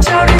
절이.